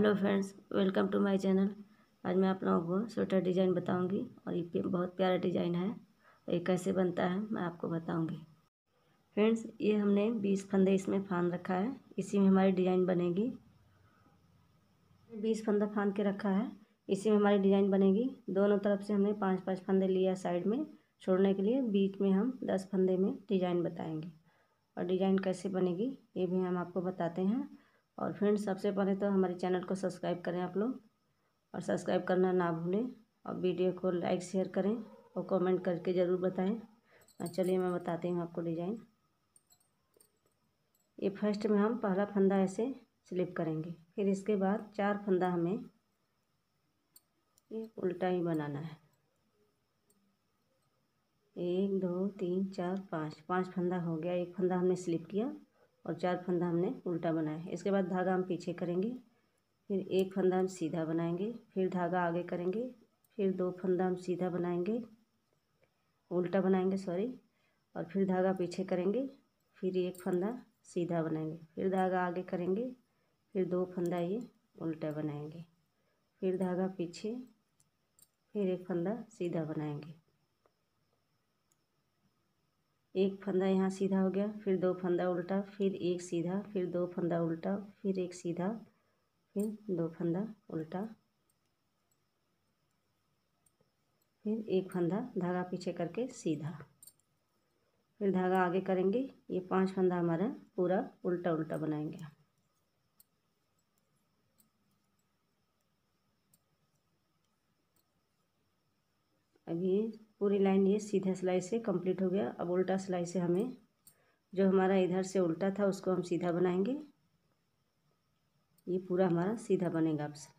Hello friends, welcome to my channel. आज मैं आप लोगों को स्वेटर डिज़ाइन बताऊँगी और ये बहुत प्यारा डिज़ाइन है। और ये कैसे बनता है, मैं आपको बताऊँगी। फ्रेंड्स, ये हमने बीस फंदे इसमें फान रखा है। इसी में हमारी डिज़ाइन बनेगी। बीस फंदा फान के रखा है। इसी में हमारी डिज़ाइन बनेगी। दोनों तरफ़ से हमने पाँच पाँच फंदे लिया साइड में। छोड़ने के लिए बीच में हम दस फंदे में डिज़ाइन बताएँगे। और डिज़ाइन कैसे बनेगी, ये भी हम आपको बताते हैं। और फ्रेंड्स, सबसे पहले तो हमारे चैनल को सब्सक्राइब करें आप लोग और सब्सक्राइब करना ना भूलें और वीडियो को लाइक, शेयर करें और कमेंट करके ज़रूर बताएँ। चलिए मैं बताती हूँ आपको डिज़ाइन। ये फ़र्स्ट में हम पहला फंदा ऐसे स्लिप करेंगे। फिर इसके बाद चार फंदा हमें ये उल्टा ही बनाना है। एक, दो, तीन, चार, पाँच। पाँच फंदा हो गया। एक फंदा हमने स्लिप किया। और चार फंदा हमने उल्टा बनाया इसके बाद धागा हम पीछे करेंगे, फिर एक फंदा हम सीधा बनाएँगे, फिर धागा आगे करेंगे, फिर दो फंदा हम सीधा बनाएँगे, उल्टा बनाएँगे सॉरी और फिर धागा पीछे करेंगे, फिर एक फंदा सीधा बनाएँगे, फिर धागा आगे करेंगे, फिर दो फंदा ये उल्टा बनाएँगे, फिर धागा पीछे, फिर एक फंदा सीधा बनाएँगे। एक फंदा यहाँ सीधा हो गया, फिर दो फंदा उल्टा, फिर एक सीधा, फिर दो फंदा उल्टा, फिर एक सीधा, फिर दो फंदा उल्टा, फिर एक फंदा धागा पीछे करके सीधा। फिर धागा आगे करेंगे, ये पाँच फंदा हमारा पूरा उल्टा उल्टा बनाएँगे। अभी पूरी लाइन ये सीधा सिलाई से कंप्लीट हो गया। अब उल्टा सिलाई से हमें जो हमारा इधर से उल्टा था, उसको हम सीधा बनाएँगे। ये पूरा हमारा सीधा बनेगा। से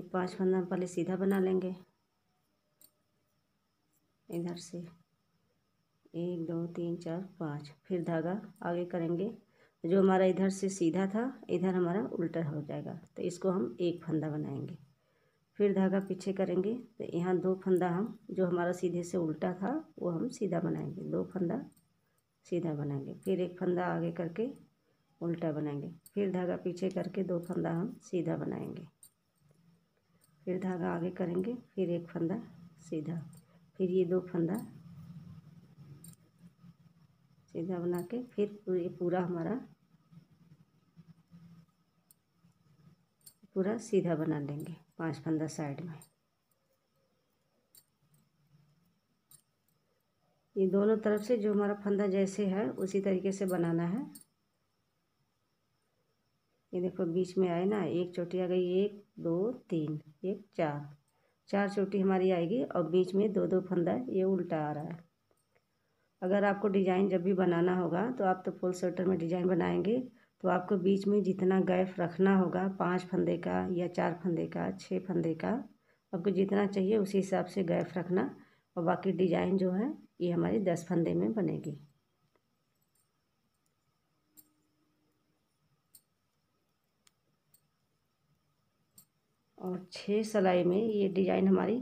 ये पाँच फंदा पहले सीधा बना लेंगे। इधर से एक, दो, तीन, चार, पाँच, फिर धागा आगे करेंगे। जो हमारा इधर से सीधा था, इधर हमारा उल्टा हो जाएगा। तो इसको हम एक फंदा बनाएँगे। फिर धागा पीछे करेंगे। तो यहाँ दो फंदा हम, जो हमारा सीधे से उल्टा था, वो हम सीधा बनाएँगे। दो फंदा सीधा बनाएँगे। फिर एक फंदा आगे करके उल्टा बनाएँगे। फिर धागा पीछे करके दो फंदा हम सीधा बनाएँगे। फिर धागा आगे करेंगे, फिर एक फंदा सीधा। फिर ये दो फंदा सीधा बना के फिर ये पूरा हमारा पूरा सीधा बना लेंगे। पाँच फंदा साइड में। ये दोनों तरफ़ से जो हमारा फंदा जैसे है, उसी तरीके से बनाना है। ये देखो, बीच में आए ना, एक चोटी आ गई, एक, दो, तीन, एक, चार। चार चोटी हमारी आएगी और बीच में दो दो फंदा, ये उल्टा आ रहा है। अगर आपको डिज़ाइन जब भी बनाना होगा तो आप तो फुल स्वेटर में डिज़ाइन बनाएँगे। तो आपको बीच में जितना गैप रखना होगा, पाँच फंदे का या चार फंदे का छः फंदे का, आपको जितना चाहिए उसी हिसाब से गैप रखना और बाकी डिज़ाइन जो है, ये हमारी दस फंदे में बनेगी। और छः सिलाई में ये डिज़ाइन हमारी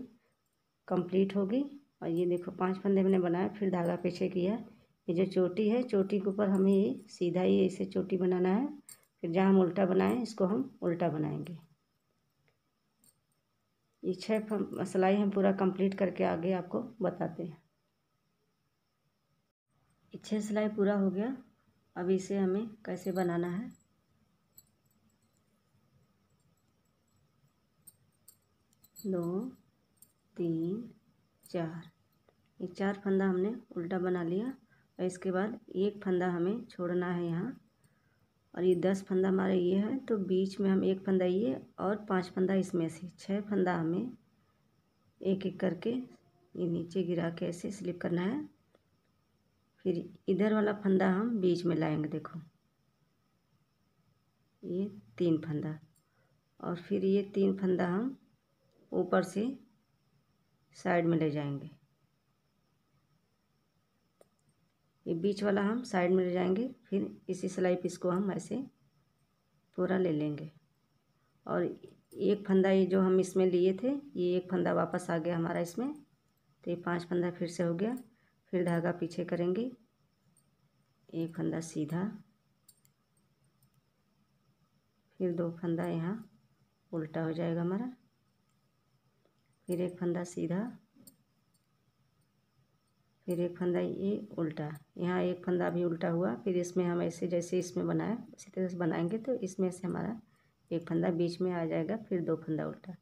कंप्लीट होगी और ये देखो पाँच फंदे मैंने बनाया फिर धागा पीछे किया। ये जो चोटी है, चोटी के ऊपर हमें ये सीधा ही ऐसे चोटी बनाना है। फिर जहाँ हम उल्टा बनाएँ, इसको हम उल्टा बनाएँगे। ये छः सिलाई हम पूरा कंप्लीट करके आगे आपको बताते हैं। ये छः सिलाई पूरा हो गया। अब इसे हमें कैसे बनाना है? दो, तीन, चार। ये चार फंदा हमने उल्टा बना लिया। और इसके बाद एक फंदा हमें छोड़ना है यहाँ। और ये दस फंदा हमारे ये है तो बीच में हम एक फंदा ये और पाँच फंदा इसमें से छः फंदा हमें एक एक करके ये नीचे गिरा के ऐसे स्लिप करना है। फिर इधर वाला फंदा हम बीच में लाएँगे, देखो। ये तीन फंदा। और फिर ये तीन फंदा हम ऊपर से साइड में ले जाएँगे। ये बीच वाला हम साइड में ले जाएँगे, फिर इसी सिलाई पीस को हम ऐसे पूरा ले लेंगे। और एक फंदा ये जो हम इसमें लिए थे, ये एक फंदा वापस आ गया हमारा इसमें। तो ये पाँच फंदा फिर से हो गया। फिर धागा पीछे करेंगे। एक फंदा सीधा। फिर दो फंदा यहाँ उल्टा हो जाएगा हमारा। फिर एक फंदा सीधा। फिर एक फंदा ये उल्टा, यहाँ एक फंदा भी उल्टा हुआ, फिर इसमें हम ऐसे जैसे इसमें बनाए उसी तरह से बनाएँगे तो इसमें से हमारा एक फंदा बीच में आ जाएगा, फिर दो फंदा उल्टा।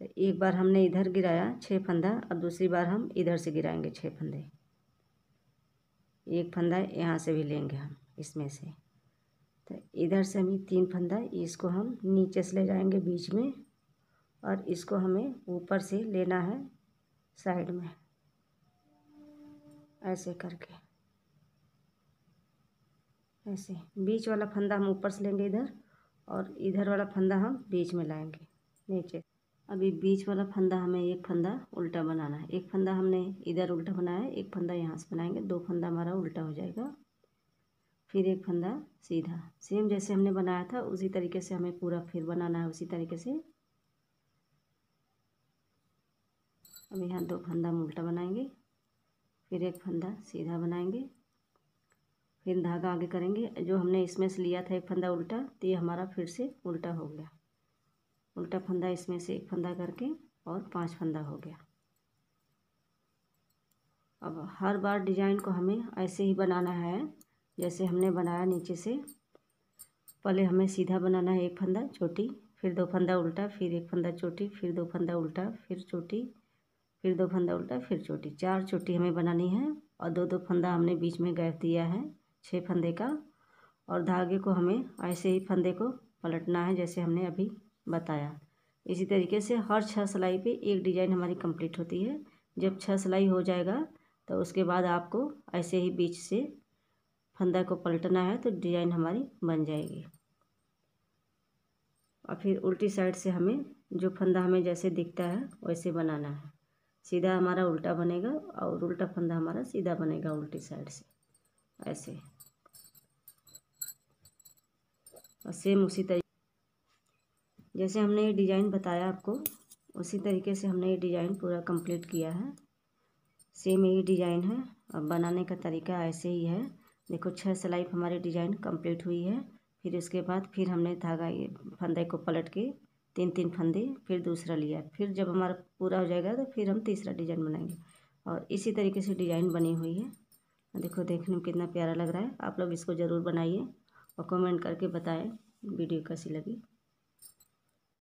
तो एक बार हमने इधर गिराया छः फंदा और दूसरी बार हम इधर से गिराएँगे छः फंदे। एक फंदा यहाँ से भी लेंगे हम, इसमें से। तो इधर से हम तीन फंदा, इसको हम नीचे से ले जाएँगे बीच में, और इसको हमें ऊपर से लेना है साइड में। ऐसे करके। ऐसे, बीच वाला फंदा हम ऊपर से लेंगे इधर और इधर वाला फंदा हम बीच में लाएँगे, नीचे। अभी बीच वाला फंदा हमें एक फंदा उल्टा बनाना है। एक फंदा हमने इधर उल्टा बनाया, एक फंदा यहाँ से बनाएँगे, दो फंदा हमारा उल्टा हो जाएगा। फिर एक फंदा सीधा, सेम जैसे हमने बनाया था, उसी तरीके से हमें पूरा फिर बनाना है, उसी तरीके से। अब यहाँ दो फंदा हम उल्टा बनाएँगे। फिर एक फंदा सीधा बनाएँगे। फिर धागा आगे करेंगे। जो हमने इसमें से लिया था एक फंदा उल्टा तो ये हमारा फिर से उल्टा हो गया। उल्टा फंदा इसमें से एक फंदा करके और पाँच फंदा हो गया। अब हर बार डिज़ाइन को हमें ऐसे ही बनाना है, जैसे हमने बनाया नीचे से। पहले हमें सीधा बनाना है एक फंदा चोटी, फिर दो फंदा उल्टा, फिर एक फंदा चोटी, फिर दो फंदा उल्टा, फिर चोटी। फिर दो फंदा उल्टा, फिर चोटी। चार चोटी हमें बनानी है और दो दो फंदा हमने बीच में गैप दिया है छः फंदे का और धागे को हमें ऐसे ही फंदे को पलटना है जैसे हमने अभी बताया। इसी तरीके से हर छः सिलाई पे एक डिज़ाइन हमारी कंप्लीट होती है। जब छः सिलाई हो जाएगा तो उसके बाद आपको ऐसे ही बीच से फंदा को पलटना है तो डिज़ाइन हमारी बन जाएगी। और फिर उल्टी साइड से हमें जो फंदा हमें जैसे दिखता है वैसे बनाना है। सीधा हमारा उल्टा बनेगा और उल्टा फंदा हमारा सीधा बनेगा उल्टी साइड से, ऐसे। और सेम उसी तरीके जैसे हमने ये डिज़ाइन बताया आपको, उसी तरीके से हमने ये डिज़ाइन पूरा कंप्लीट किया है। सेम यही डिज़ाइन है, अब बनाने का तरीका ऐसे ही है। देखो छः सिलाई हमारी डिज़ाइन कंप्लीट हुई है, फिर उसके बाद फिर हमने धागा ये फंदे को पलट के तीन तीन फंदे, फिर दूसरा लिया। फिर जब हमारा पूरा हो जाएगा तो फिर हम तीसरा डिज़ाइन बनाएँगे। और इसी तरीके से डिज़ाइन बनी हुई है। देखो, देखने में कितना प्यारा लग रहा है। आप लोग इसको ज़रूर बनाइए और कमेंट करके बताएँ, वीडियो कैसी लगी।